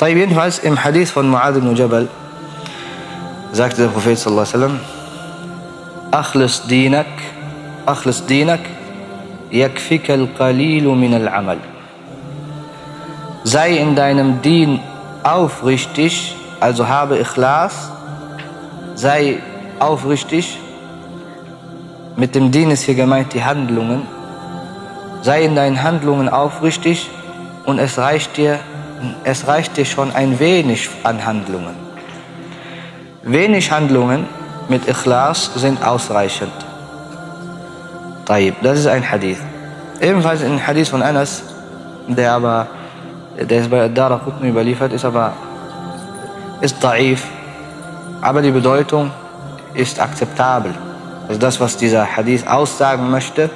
طيب jedenfalls im Hadith von Mu'adh ibn Jabal sagte der Prophet sallallahu alaihi wasallam أخلص دينك أخلص دينك يكفيك القليل من العمل Sei in deinem Dien aufrichtig, also habe Ikhlas, sei aufrichtig, mit dem Dien ist hier gemeint die Handlungen, sei in deinen Handlungen aufrichtig und es reicht dir, es reicht dir schon ein wenig an Handlungen. Wenig Handlungen mit Ikhlas sind ausreichend. Taib, das ist ein Hadith. Ebenfalls ein Hadith von Anas, der aber, der ist bei Dara Qutni überliefert, ist aber, ist da'if, aber die Bedeutung ist akzeptabel. Also das, was dieser Hadith aussagen möchte,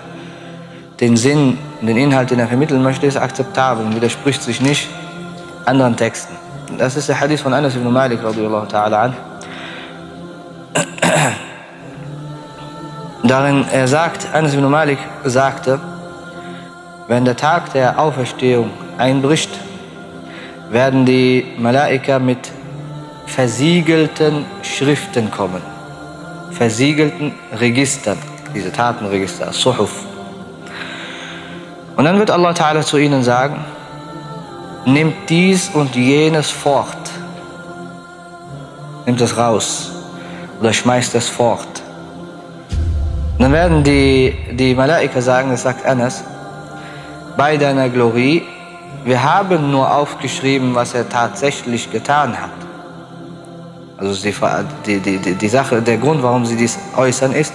den Sinn, den Inhalt, den er vermitteln möchte, ist akzeptabel und widerspricht sich nicht anderen Texten. Das ist der Hadith von Anas ibn Malik, radiallahu ta'ala an. Darin er sagt, Anas ibn Malik sagte, wenn der Tag der Auferstehung einbricht, werden die Malaika mit versiegelten Schriften kommen. Versiegelten Registern, diese Tatenregister, Suhuf. Und dann wird Allah Ta'ala zu ihnen sagen, nimmt dies und jenes fort. Nimmt es raus oder schmeißt es fort. Und dann werden die, die Malaika sagen, das sagt Anas, bei deiner Glorie, wir haben nur aufgeschrieben, was er tatsächlich getan hat. Also die, die, die, die Sache, der Grund, warum sie dies äußern, ist,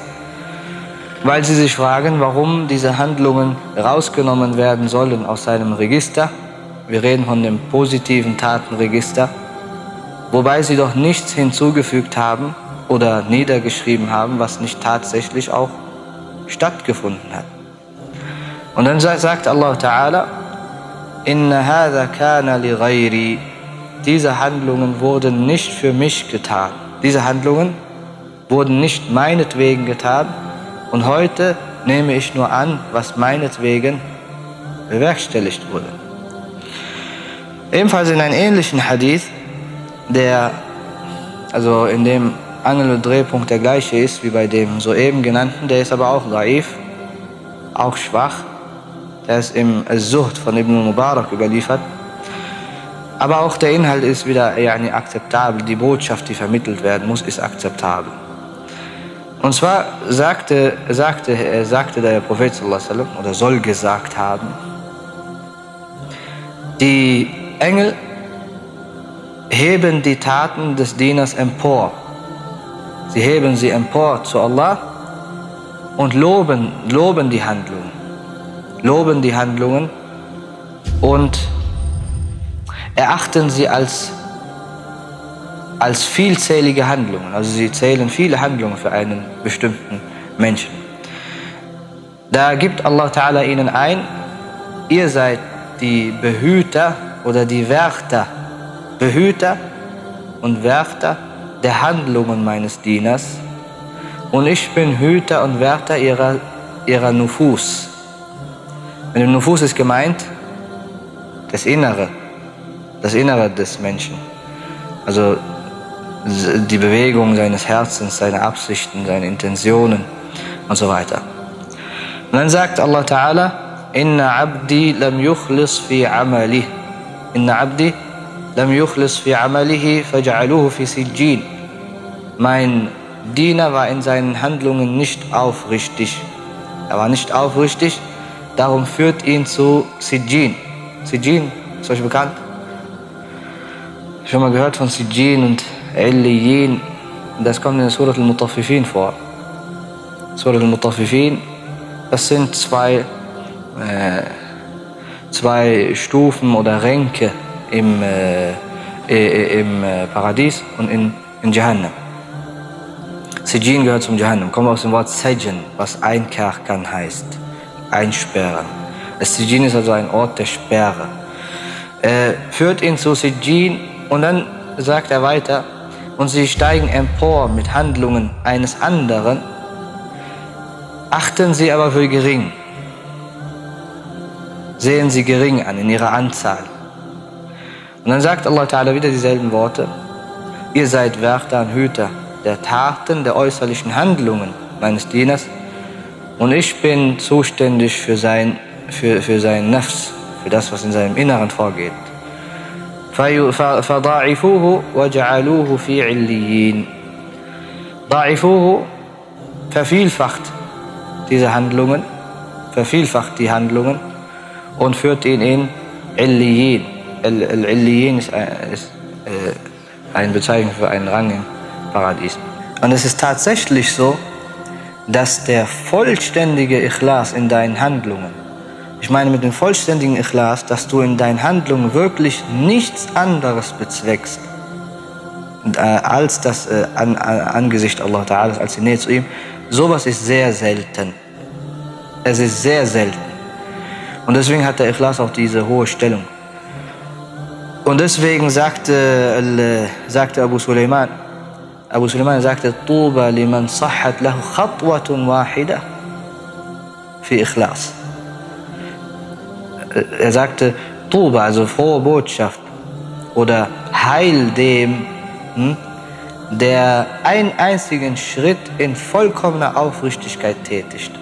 weil sie sich fragen, warum diese Handlungen rausgenommen werden sollen aus seinem Register. Wir reden von dem positiven Tatenregister, wobei sie doch nichts hinzugefügt haben oder niedergeschrieben haben, was nicht tatsächlich auch stattgefunden hat. Und dann sagt Allah Ta'ala, Inna hadha kana li ghayri. Diese Handlungen wurden nicht für mich getan. Diese Handlungen wurden nicht meinetwegen getan. Und heute nehme ich nur an, was meinetwegen bewerkstelligt wurde. Ebenfalls in einem ähnlichen Hadith, der, also in dem Angel- und Drehpunkt der gleiche ist wie bei dem soeben genannten, der ist aber auch daif, auch schwach. Der ist im Sucht von Ibn Mubarak überliefert. Aber auch der Inhalt ist wieder yani, akzeptabel. Die Botschaft, die vermittelt werden muss, ist akzeptabel. Und zwar sagte, sagte, sagte der Prophet oder soll gesagt haben, die Engel heben die Taten des Dieners empor. Sie heben sie empor zu Allah und loben, loben die Handlungen. Loben die Handlungen und erachten sie als, als vielzählige Handlungen. Also sie zählen viele Handlungen für einen bestimmten Menschen. Da gibt Allah Ta'ala ihnen ein, ihr seid die Behüter oder die Wärter, Behüter und Wärter der Handlungen meines Dieners und ich bin Hüter und Wärter ihrer, ihrer Nufus. Mit dem Nufus ist gemeint das Innere, das Innere des Menschen. Also die Bewegung seines Herzens, seine Absichten, seine Intentionen und so weiter. Und dann sagt Allah Ta'ala, Inna abdi lam yukhlis fi amali. Inna abdi lam yukhlis fi amalihi faj'aluhu fi sijjin. Mein Diener war in seinen Handlungen nicht aufrichtig. Er war nicht aufrichtig, darum führt ihn zu Sijjin. Sijjin, ist euch bekannt? Schon mal gehört von Sijjin und Illiyin. Das kommt in Surat al-Mutaffifin vor. Surat al-Mutaffifin, das sind zwei, äh, zwei Stufen oder Ränke im, äh, im äh, Paradies und in, in Jahannam. Sijin gehört zum Jahannam, kommt aus dem Wort Sajin, was einkerkern heißt, einsperren. Sijin ist also ein Ort der Sperre. Er führt ihn zu Sijin und dann sagt er weiter, und sie steigen empor mit Handlungen eines anderen, achten sie aber für gering, sehen sie gering an in ihrer Anzahl. Und dann sagt Allah Ta'ala wieder dieselben Worte. Ihr seid Wärter und Hüter der Taten, der äußerlichen Handlungen meines Dieners. Und ich bin zuständig für sein, für, für sein Nafs, für das, was in seinem Inneren vorgeht. فضاعفوه وجعلوه في عليين ضاعفوه vervielfacht diese Handlungen, vervielfacht die Handlungen und führt ihn in Illiyin. Illiyin ist, ist äh, eine Bezeichnung für einen Rang im Paradies. Und es ist tatsächlich so, dass der vollständige Ikhlas in deinen Handlungen, ich meine mit dem vollständigen Ikhlas, dass du in deinen Handlungen wirklich nichts anderes bezweckst, äh, als das äh, an, an, Angesicht Allah Ta'ala, als die Nähe zu ihm, sowas ist sehr selten. Es ist sehr selten. Und deswegen hat der Ikhlas auch diese hohe Stellung. Und deswegen sagte, äh, sagte Abu Sulaiman, Abu Sulaiman sagte, Tuba liman sahhat lahu khatwatun wahida fi Ikhlas. Er sagte, Tuba, also frohe Botschaft oder Heil dem, hm, der einen einzigen Schritt in vollkommener Aufrichtigkeit tätigt.